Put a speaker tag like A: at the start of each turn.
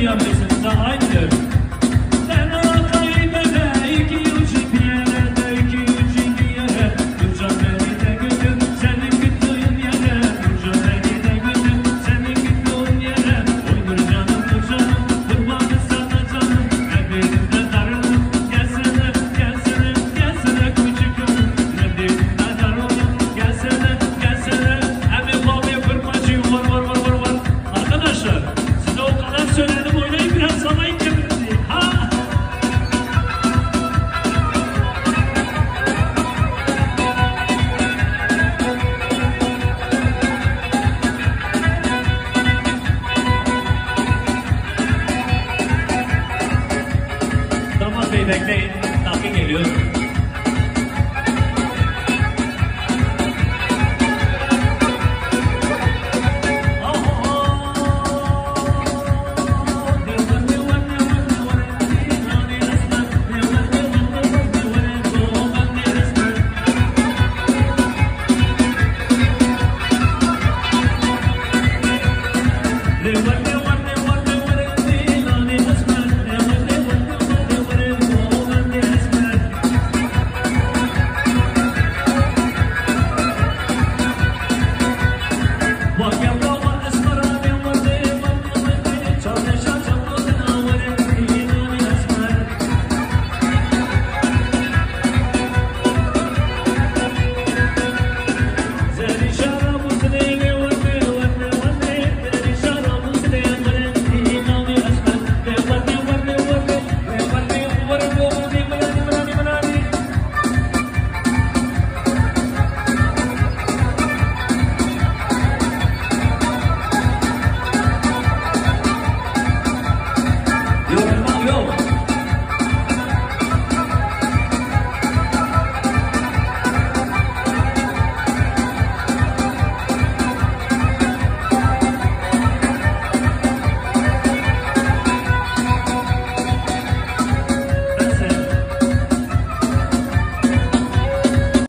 A: bilmiyor musunuz? Daha Bekleyin bekleyin. Dakika geliyor.